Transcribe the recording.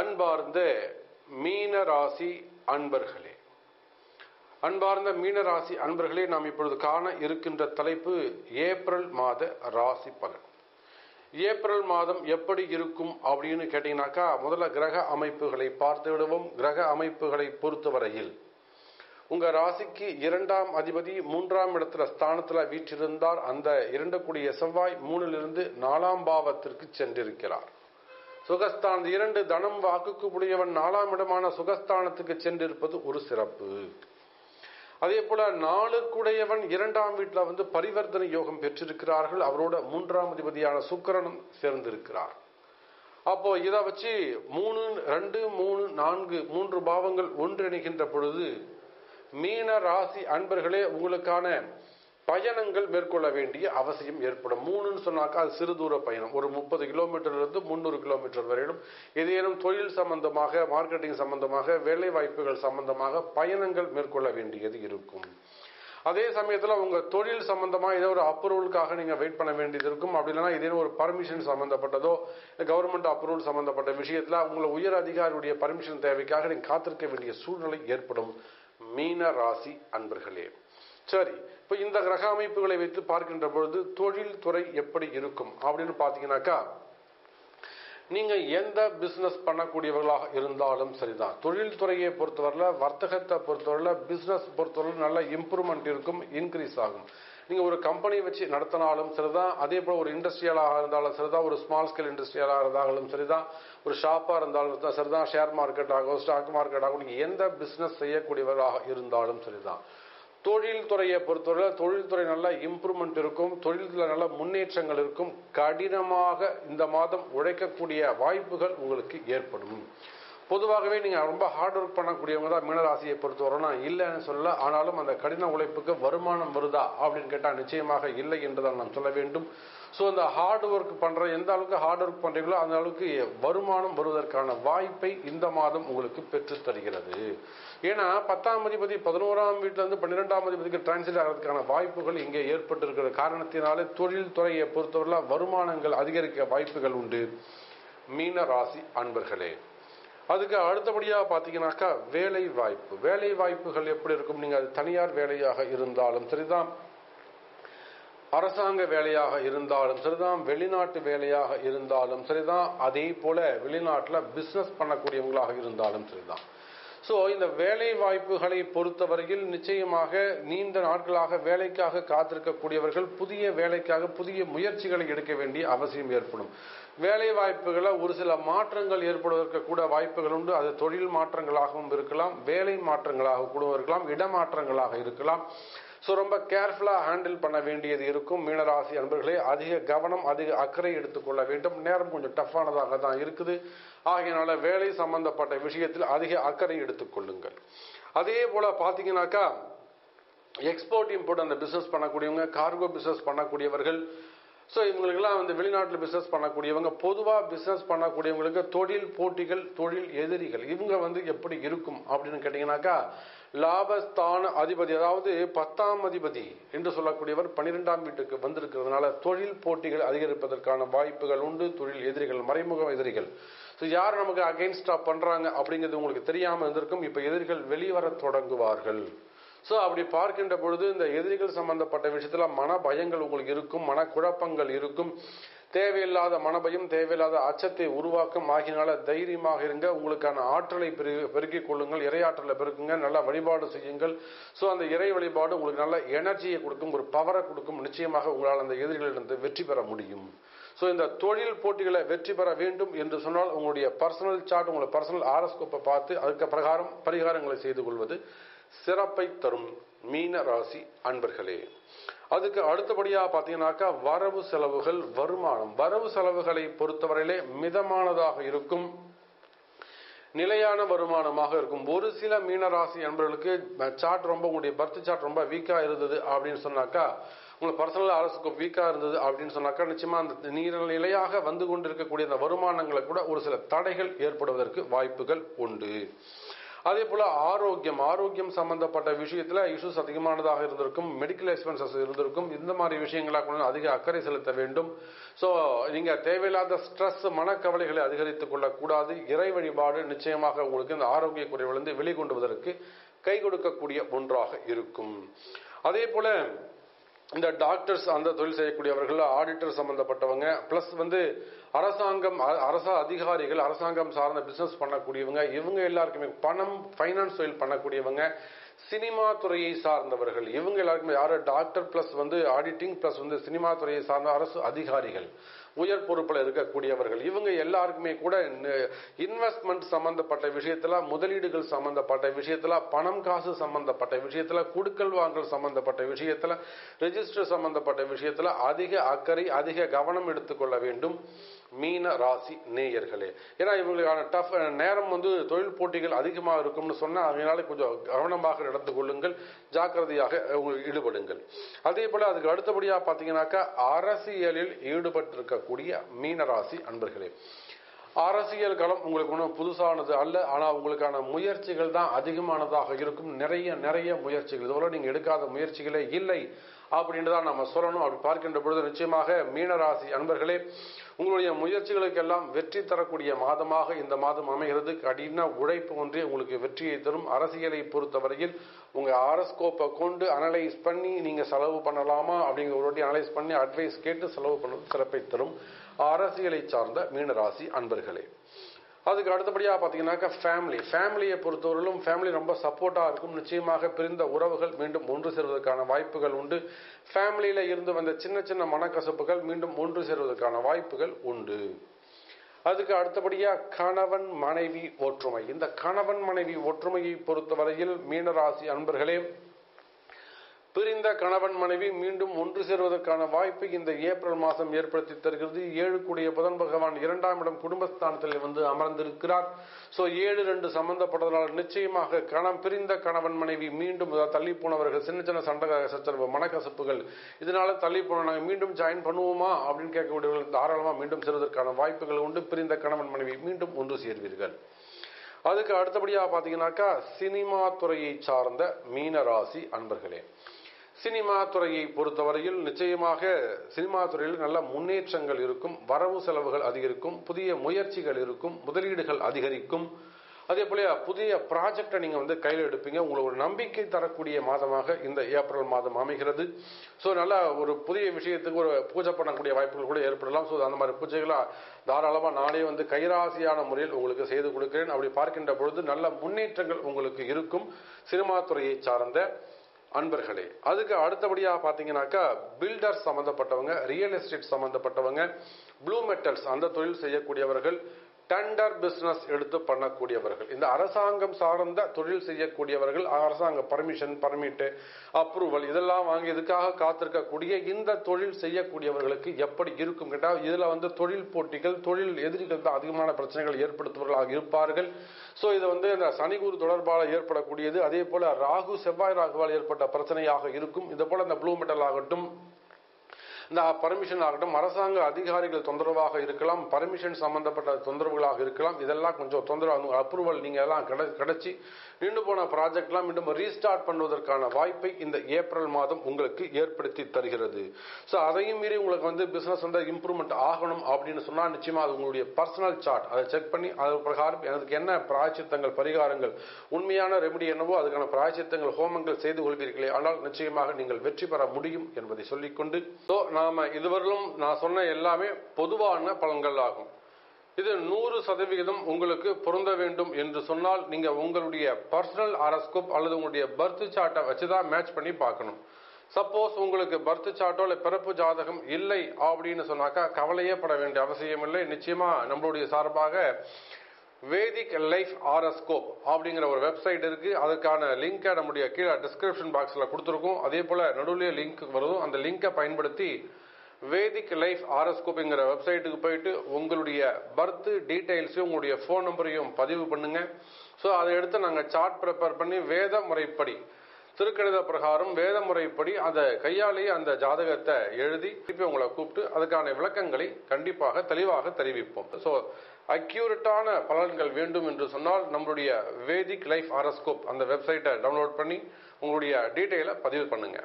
அன்பார்ந்த மீன ராசி அன்பர்களே. அன்பார்ந்த மீனராசி அன்பர்களே நாம் இப்பொழுது காண இருக்கின்ற தலைப்பு ஏப்ரல் மாத ராசி பலன். ஏப்ரல் மாதம் எப்படி இருக்கும் அப்படின்னு கேட்டீங்கன்னாக்கா முதல்ல கிரக அமைப்புகளை பார்த்து விடுவோம். கிரக அமைப்புகளை பொறுத்தவரையில் உங்க ராசிக்கு இரண்டாம் அதிபதி மூன்றாம் இடத்துல ஸ்தானத்துல வீற்றிருந்தார். அந்த இரண்டக்கூடிய செவ்வாய் மூணிலிருந்து நாலாம் பாவத்திற்கு சென்றிருக்கிறார். சுகஸ்தான் இரண்டு தனம் வாக்குக்கு உடையவன் நாலாம் இடமான சுகஸ்தானத்துக்கு சென்றிருப்பது ஒரு சிறப்பு. அதே போல நாளுக்குடையவன் இரண்டாம் வீட்டில் வந்து பரிவர்த்தனை யோகம் பெற்றிருக்கிறார்கள். அவரோட மூன்றாம் அதிபதியான சுக்கரனும் சேர்ந்திருக்கிறார். அப்போ இதை வச்சு மூணு ரெண்டு மூணு நான்கு மூன்று பாவங்கள் ஒன்றிணைகின்ற பொழுது மீன ராசி அன்பர்களே உங்களுக்கான பயணங்கள் மேற்கொள்ள வேண்டிய அவசியம் ஏற்படும். மூணுன்னு சொன்னாக்கா அது சிறு தூர பயணம். ஒரு முப்பது கிலோமீட்டர்லேருந்து முந்நூறு கிலோமீட்டர் வரையிலும் ஏதேனும் தொழில் சம்பந்தமாக மார்க்கெட்டிங் சம்பந்தமாக வேலை வாய்ப்புகள் சம்பந்தமாக பயணங்கள் மேற்கொள்ள வேண்டியது இருக்கும். அதே சமயத்தில் உங்க தொழில் சம்பந்தமாக ஏதோ ஒரு அப்ரூவலுக்காக நீங்கள் வெயிட் பண்ண வேண்டியது இருக்கும். அப்படி இல்லைன்னா ஏதேனும் ஒரு பர்மிஷன் சம்பந்தப்பட்டதோ கவர்மெண்ட் அப்ரூவல் சம்பந்தப்பட்ட விஷயத்தில் உங்களை உயர் அதிகாரியுடைய பர்மிஷன் தேவைக்காக நீங்கள் காத்திருக்க வேண்டிய சூழ்நிலை ஏற்படும். மீன ராசி அன்பர்களே. சரி இப்போ இந்த கிரக அமைப்புகளை வைத்து பார்க்கின்ற பொழுது தொழில் துறை எப்படி இருக்கும்? அப்படின்னு பார்த்தீங்கன்னாக்கா நீங்க எந்த பிசினஸ் பண்ணக்கூடியவர்களாக இருந்தாலும் சரிதான். தொழில் துறையை பொறுத்தவரையில் வர்த்தகத்தை பொறுத்தவரையில் பிசினஸ் பொறுத்தவரையில் நல்ல இம்ப்ரூவ்மெண்ட் இருக்கும் இன்க்ரீஸ் ஆகும். நீங்க ஒரு கம்பெனி வச்சு நடத்தினாலும் சரிதான். அதே போல ஒரு இண்டஸ்ட்ரியலாக இருந்தாலும் சரிதான். ஒரு ஸ்மால் ஸ்கேல் இண்டஸ்ட்ரியலாக இருந்தாலும் சரிதான். ஒரு ஷாப்பா இருந்தாலும் சரிதான். ஷேர் மார்க்கெட் ஆகும் ஸ்டாக் மார்க்கெட் ஆகும் நீங்க எந்த பிசினஸ் செய்யக்கூடியவர்களாக இருந்தாலும் சரிதான். தொழில் துறையை பொறுத்தவரை தொழில்துறை நல்ல இம்ப்ரூவ்மெண்ட் இருக்கும். தொழில்துறை நல்ல முன்னேற்றங்கள் இருக்கும். கடினமாக இந்த மாதம் உழைக்கக்கூடிய வாய்ப்புகள் உங்களுக்கு ஏற்படும். பொதுவாகவே நீங்க ரொம்ப ஹார்ட் ஒர்க் பண்ணக்கூடியவங்க தான் மீனராசியை பொறுத்தவரைனா இல்லைன்னு சொல்ல ஆனாலும் அந்த கடின உழைப்புக்கு வருமானம் வருதா அப்படின்னு கேட்டால் நிச்சயமாக இல்லை என்றுதான் நாம் சொல்ல வேண்டும். ஸோ இந்த ஹார்ட் ஒர்க் பண்ற எந்த அளவுக்கு ஹார்ட் ஒர்க் பண்றீங்களோ அந்த அளவுக்கு வருமானம் வருவதற்கான வாய்ப்பை இந்த மாதம் உங்களுக்கு பெற்று தருகிறது. ஏன்னா பத்தாம் அதிபதி பதினோராம் வீட்டுல இருந்து பன்னிரெண்டாம் அதிபதிக்கு டிரான்ஸ்லேட் ஆகிறதுக்கான வாய்ப்புகள் இங்கே ஏற்பட்டிருக்கிற காரணத்தினாலே தொழில்துறையை பொறுத்தவரை வருமானங்கள் அதிகரிக்க வாய்ப்புகள் உண்டு. மீன ராசி அன்பர்களே அதுக்கு அடுத்தபடியாக பார்த்தீங்கன்னாக்கா வேலை வாய்ப்பு வேலை வாய்ப்புகள் எப்படி இருக்கும்? நீங்கள் அது தனியார் வேலையாக இருந்தாலும் சரிதான். அரசாங்க வேலையாக இருந்தாலும் சரிதான். வெளிநாட்டு வேலையாக இருந்தாலும் சரிதான். அதே போல வெளிநாட்டில் பிஸ்னஸ் பண்ணக்கூடியவங்களாக இருந்தாலும் சரிதான். ஸோ இந்த வேலை வாய்ப்புகளை பொறுத்தவரையில் நிச்சயமாக நீண்ட நாட்களாக வேலைக்காக காத்திருக்கக்கூடியவர்கள் புதிய வேலைக்காக புதிய முயற்சிகளை எடுக்க வேண்டிய அவசியம் ஏற்படும். வேலை வாய்ப்புகளை ஒரு சில மாற்றங்கள் ஏற்படுவதற்கு கூட வாய்ப்புகள் உண்டு. அது தொழில் மாற்றங்களாகவும் இருக்கலாம் வேலை மாற்றங்களாக கூட இருக்கலாம் இடமாற்றங்களாக இருக்கலாம். ஸோ ரொம்ப கேர்ஃபுல்லாக ஹேண்டில் பண்ண வேண்டியது இருக்கும். மீனராசி அன்பர்களே அதிக கவனம் அதிக அக்கறை எடுத்துக்கொள்ள வேண்டும். நேரம் கொஞ்சம் டஃப்பானதாக தான் இருக்குது. ஆகையினால வேலை சம்பந்தப்பட்ட விஷயத்தில் அதிக அக்கறை எடுத்துக்கொள்ளுங்கள் அதே போல பார்த்தீங்கன்னாக்கா எக்ஸ்போர்ட் இம்போர்ட் அந்த பிஸ்னஸ் பண்ணக்கூடியவங்க கார்கோ பிஸ்னஸ் பண்ணக்கூடியவர்கள் ஸோ இவங்களுக்கெல்லாம் வந்து வெளிநாட்டில் பிஸ்னஸ் பண்ணக்கூடியவங்க பொதுவாக பிஸ்னஸ் பண்ணக்கூடியவங்களுக்கு தொழில் போட்டிகள் தொழில் எதிரிகள் இவங்க வந்து எப்படி இருக்கும் அப்படின்னு கேட்டிங்கனாக்கா லாபஸ்தான அதிபதி அதாவது பத்தாம் அதிபதி என்று சொல்லக்கூடியவர் பன்னிரெண்டாம் வீட்டுக்கு வந்திருக்கிறதுனால தொழில் போட்டிகள் அதிகரிப்பதற்கான வாய்ப்புகள் உண்டு தொழில் எதிரிகள் மறைமுக எதிரிகள். ஸோ யார் நமக்கு அகெயின்ஸ்டா பண்றாங்க அப்படிங்கிறது உங்களுக்கு தெரியாமல் இருந்திருக்கும். இப்போ எதிரிகள் வெளிவர தொடங்குவார்கள். ஸோ அப்படி பார்க்கின்ற பொழுது இந்த எதிரிகள் சம்பந்தப்பட்ட விஷயத்துல மன பயங்கள் உங்களுக்கு இருக்கும் மன குழப்பங்கள் இருக்கும். தேவையில்லாத மனபயம் தேவையில்லாத அச்சத்தை உருவாக்கும் ஆகினால தைரியமாக இருங்க. உங்களுக்கான ஆற்றலை பெருக்கிக் கொள்ளுங்கள். இறையாற்றலை பெருக்குங்க. நல்லா வழிபாடு செய்யுங்கள். ஸோ அந்த இறை வழிபாடு உங்களுக்கு நல்ல எனர்ஜியை கொடுக்கும் ஒரு பவரை கொடுக்கும். நிச்சயமாக உங்களால் அந்த எதிரிகளிலிருந்து வெற்றி பெற முடியும். ஸோ இந்த தொழில் போட்டிகளை வெற்றி பெற வேண்டும் என்று சொன்னால் உங்களுடைய பர்சனல் சார்ட் உங்களுடைய பர்சனல் ஆரஸ்கோப்பை பார்த்து அதுக்கு பிரகாரம் பரிகாரங்களை செய்து கொள்வது சிறப்பை தரும் மீன ராசி அன்பர்களே. அதுக்கு அடுத்தபடியாக பார்த்தீங்கன்னாக்கா வரவு செலவுகள் வருமானம். வரவு செலவுகளை பொறுத்தவரையிலே மிதமானதாக இருக்கும். நிலையான வருமானமாக இருக்கும். ஒரு சில மீனராசி அன்பர்களுக்கு சார்ட் ரொம்ப உங்களுடைய பர்த் சார்ட் ரொம்ப வீக்காக இருந்தது அப்படின்னு சொன்னாக்கா உங்களுக்கு பர்சனல் அரசுக்கு வீக்காக இருந்தது அப்படின்னு சொன்னாக்கா நிச்சயமாக அந்த நீர் நிலையாக வந்து கொண்டிருக்கக்கூடிய அந்த வருமானங்களை கூட ஒரு சில தடைகள் ஏற்படுவதற்கு வாய்ப்புகள் உண்டு. அதே போல ஆரோக்கியம் ஆரோக்கியம் சம்பந்தப்பட்ட விஷயத்துல இஷ்யூஸ் அதிகமானதாக இருந்திருக்கும் மெடிக்கல் எக்ஸ்பென்சஸ் இருந்திருக்கும் இந்த மாதிரி விஷயங்களாக கூட அதிக அக்கறை செலுத்த வேண்டும். ஸோ நீங்க தேவையில்லாத ஸ்ட்ரெஸ் மனக்கவலைகளை அதிகரித்துக் கொள்ளக்கூடாது. இறை வழிபாடு நிச்சயமாக உங்களுக்கு இந்த ஆரோக்கிய குறைவிலிருந்து வெளிக்கொண்டுவதற்கு கை கொடுக்கக்கூடிய ஒன்றாக இருக்கும். அதே போல இந்த டாக்டர்ஸ் அந்த தொழில் செய்யக்கூடியவர்கள் ஆடிட்டர் சம்பந்தப்பட்டவங்க பிளஸ் வந்து அரசாங்கம் அ- அரச அதிகாரிகள் அரசாங்கம் சார்ந்த பிசினஸ் பண்ணக்கூடியவங்க இவங்க எல்லாருக்குமே பணம் ஃபைனான்ஸ் தொழில் பண்ணக்கூடியவங்க சினிமா துறையை சார்ந்தவர்கள் இவங்க எல்லாருக்குமே யாரு டாக்டர் பிளஸ் வந்து ஆடிட்டிங் பிளஸ் வந்து சினிமா துறையை சார்ந்த அரசு அதிகாரிகள். உயர் பொறுப்பில் இருக்கக்கூடியவர்கள். இவங்க எல்லாருக்குமே கூட இன்வெஸ்ட்மெண்ட் சம்பந்தப்பட்ட விஷயத்துல முதலீடுகள் சம்பந்தப்பட்ட விஷயத்துல பணம் காசு சம்பந்தப்பட்ட விஷயத்துல குடுக்கல் வாங்கல் சம்பந்தப்பட்ட விஷயத்துல ரெஜிஸ்டர் சம்பந்தப்பட்ட விஷயத்துல அதிக அக்கறை அதிக கவனம் எடுத்துக்கொள்ள வேண்டும். மீன ராசி நேயர்களே. ஏன்னா இவங்களுக்கான டஃப் நேரம் வந்து தொழில் போட்டிகள் அதிகமாக இருக்கும்னு சொன்னால் அதனால கொஞ்சம் கவனமாக நடந்து கொள்ளுங்கள். ஜாக்கிரதையாக ஈடுபடுங்கள். அதே போல் அதுக்கு அடுத்தபடியாக பார்த்தீங்கன்னாக்கா அரசியலில் ஈடுபட்டிருக்க ஈடுபட்டிருக்கக்கூடிய மீனராசி அன்பர்களே அரசியல் களம் உங்களுக்கு ஒன்றும் புதுசானது அல்ல ஆனால் உங்களுக்கான முயற்சிகள் தான் அதிகமானதாக இருக்கும். நிறைய நிறைய முயற்சிகள். இதுவரை நீங்கள் எடுக்காத முயற்சிகளே இல்லை. அப்படின்னு தான் நம்ம சொல்லணும். அப்படி பார்க்கின்ற பொழுது நிச்சயமாக மீனராசி அன்பர்களே உங்களுடைய முயற்சிகளுக்கெல்லாம் வெற்றி தரக்கூடிய மாதமாக இந்த மாதம் அமைகிறது. கடின உழைப்பு ஒன்றே உங்களுக்கு வெற்றியை தரும். அரசியலை பொறுத்தவரையில் உங்க ஆரஸ்கோப்பை கொண்டு அனலைஸ் பண்ணி நீங்க செலவு பண்ணலாமா அப்படிங்கிற ஒரு அனலைஸ் பண்ணி அட்வைஸ் கேட்டு செலவு பண்ணுவது சிறப்பை தரும். அரசியலை சார்ந்த மீனராசி அன்பர்களே அதுக்கு அடுத்தபடியாக பார்த்தீங்கன்னாக்கா ஃபேமிலி ஃபேமிலியை பொறுத்தவரையிலும் ஃபேமிலி ரொம்ப சப்போர்ட்டாக இருக்கும். நிச்சயமாக பிரிந்த உறவுகள் மீண்டும் ஒன்று சேர்வதற்கான வாய்ப்புகள் உண்டு. ஃபேமிலியில் இருந்து வந்த சின்ன சின்ன மனக்கசப்புகள் மீண்டும் ஒன்று சேர்வதற்கான வாய்ப்புகள் உண்டு. அதுக்கு அடுத்தபடியாக கணவன் மனைவி ஒற்றுமை. இந்த கணவன் மனைவி ஒற்றுமையை பொறுத்தவரையில் மீனராசி அன்பர்களே பிரிந்த கணவன் மனைவி மீண்டும் ஒன்று சேருவதற்கான வாய்ப்பை இந்த ஏப்ரல் மாதம் ஏற்படுத்தி தருகிறது. ஏழு கூடிய புதன் பகவான் இரண்டாம் இடம் குடும்பஸ்தானத்தில் வந்து அமர்ந்திருக்கிறார். சோ ஏழு ரெண்டு சம்பந்தப்பட்டதனால் நிச்சயமாக கணம் பிரிந்த கணவன் மனைவி மீண்டும் தள்ளி போனவர்கள் சின்ன சின்ன சண்டை சச்சரவு மனக்கசப்புகள் இதனால தள்ளி போன நாங்கள் மீண்டும் ஜாயின் பண்ணுவோமா அப்படின்னு கேட்கக்கூடியவர்கள் தாராளமாக மீண்டும் சேருவதற்கான வாய்ப்புகள் உண்டு. பிரிந்த கணவன் மனைவி மீண்டும் ஒன்று சேர்வீர்கள். அதுக்கு அடுத்தபடியாக பார்த்தீங்கன்னாக்கா சினிமா துறையை சார்ந்த மீனராசி அன்பர்களே சினிமா துறையை பொறுத்தவரையில் நிச்சயமாக சினிமா துறையில் நல்ல முன்னேற்றங்கள் இருக்கும் வரவு செலவுகள் அதிகரிக்கும் புதிய முயற்சிகள் இருக்கும் முதலீடுகள் அதிகரிக்கும். அதே போல புதிய ப்ராஜெக்டை நீங்க வந்து கையில் எடுப்பீங்க. உங்களுக்கு ஒரு நம்பிக்கை தரக்கூடிய மாதமாக இந்த ஏப்ரல் மாதம் அமைகிறது. ஸோ நல்லா ஒரு புதிய விஷயத்துக்கு ஒரு பூஜை பண்ணக்கூடிய வாய்ப்புகள் கூட ஏற்படலாம். ஸோ அந்த மாதிரி பூஜைகளாக தாராளமாக நானே வந்து கைராசியான முறையில் உங்களுக்கு செய்து கொடுக்கிறேன். அப்படி பார்க்கின்ற பொழுது நல்ல முன்னேற்றங்கள் உங்களுக்கு இருக்கும். சினிமா துறையை சார்ந்த அன்பர்களே அதுக்கு அடுத்தபடியாக பார்த்தீங்கன்னாக்கா பில்டர்ஸ் சம்மந்தப்பட்டவங்க ரியல் எஸ்டேட் சம்மந்தப்பட்டவங்க ப்ளூ மெட்டல்ஸ் அந்த தொழில் செய்யக்கூடியவர்கள் டெண்டர் பிசினஸ் எடுத்து பண்ணக்கூடியவர்கள். இந்த அரசாங்கம் சார்ந்த தொழில் செய்யக்கூடியவர்கள் அரசாங்க பர்மிஷன் பர்மிட்டு அப்ரூவல் இதெல்லாம் வாங்கி இதுக்காக காத்திருக்கக்கூடிய இந்த தொழில் செய்யக்கூடியவர்களுக்கு எப்படி இருக்கும் கேட்டால் இதுல வந்து தொழில் போட்டிகள் தொழில் எதிரிகள் தான் அதிகமான பிரச்சனைகள் ஏற்படுத்துபவர்களாக இருப்பார்கள். சோ இது வந்து இந்த சனி குரு ஏற்படக்கூடியது. அதே போல ராகு செவ்வாய் ராகுவால் ஏற்பட்ட பிரச்சனையாக இருக்கும். இது போல இந்த ப்ளூ மெட்டல் ஆகட்டும் இந்த பர்மிஷன் ஆகட்டும் அரசாங்க அதிகாரிகள் தொந்தரவாக இருக்கலாம் பர்மிஷன் சம்பந்தப்பட்ட தொந்தரவுகளாக இருக்கலாம் இதெல்லாம் கொஞ்சம் தொந்தரவு அப்ரூவல் நீங்க எல்லாம் கிடைச்சி நின்று போன ப்ராஜெக்ட்லாம் மீண்டும் ரீஸ்டார்ட் பண்ணுவதற்கான வாய்ப்பை இந்த ஏப்ரல் மாதம் உங்களுக்கு ஏற்படுத்தி தருகிறது. ஸோ அதையும் மீறி உங்களுக்கு வந்து பிசினஸ் வந்து இம்ப்ரூவ்மெண்ட் ஆகணும் அப்படின்னு சொன்னால் நிச்சயமா அது உங்களுடைய பர்சனல் சார்ட் அதை செக் பண்ணி அது பிரகாரம் அதுக்கு என்ன பிராய்ச்சித்தங்கள் பரிகாரங்கள் உண்மையான ரெமெடி என்னவோ அதுக்கான பிராய்ச்சித்தங்கள் ஹோமங்கள் செய்து கொள்வீர்களே ஆனால் நிச்சயமாக நீங்கள் வெற்றி பெற முடியும் என்பதை சொல்லிக்கொண்டு. ஸோ நாம இதுவரையிலும் நான் சொன்ன எல்லாமே பொதுவான பலன்கள் ஆகும். இது நூறு சதவிகிதம் உங்களுக்கு பொருந்த வேண்டும் என்று சொன்னால் நீங்க உங்களுடைய பர்சனல் ஆரஸ்கோப் அல்லது உங்களுடைய பர்த் சார்ட்டை வச்சுதான் மேட்ச் பண்ணி பார்க்கணும். சப்போஸ் உங்களுக்கு பர்த் சார்ட்டோ இல்லை பிறப்பு ஜாதகம் இல்லை அப்படின்னு சொன்னாக்கா கவலையே பட வேண்டிய அவசியம் இல்லை. நிச்சயமா நம்மளுடைய சார்பாக வேதிக் லைஃப் ஆரஸ்கோப் அப்படிங்கிற ஒரு வெப்சைட் இருக்கு. அதுக்கான லிங்கை நம்முடைய கீழே டிஸ்கிரிப்ஷன் பாக்ஸில் கொடுத்துருக்கோம். அதே போல நடுவில் லிங்க் வரும் அந்த லிங்கை பயன்படுத்தி வேதிக் லைஃப் ஆரஸ்கோப்புங்கிற வெப்சைட்டுக்கு போயிட்டு உங்களுடைய பர்த் டீட்டெயில்ஸையும் உங்களுடைய ஃபோன் நம்பரையும் பதிவு பண்ணுங்க. ஸோ அதை எடுத்து நாங்கள் சார்ட் ப்ரிப்பேர் பண்ணி வேத முறைப்படி திருக்கணித பிரகாரம் வேத முறைப்படி அதை கையாலேயே அந்த ஜாதகத்தை எழுதி திருப்பி உங்களை கூப்பிட்டு அதுக்கான விளக்கங்களை கண்டிப்பாக தெளிவாக தெரிவிப்போம். ஸோ அக்யூரட்டான பலன்கள் வேண்டும் என்று சொன்னால் நம்மளுடைய வேதிக் லைஃப் ஆரஸ்கோப் அந்த வெப்சைட்டை டவுன்லோட் பண்ணி உங்களுடைய டீட்டெயிலை பதிவு பண்ணுங்கள்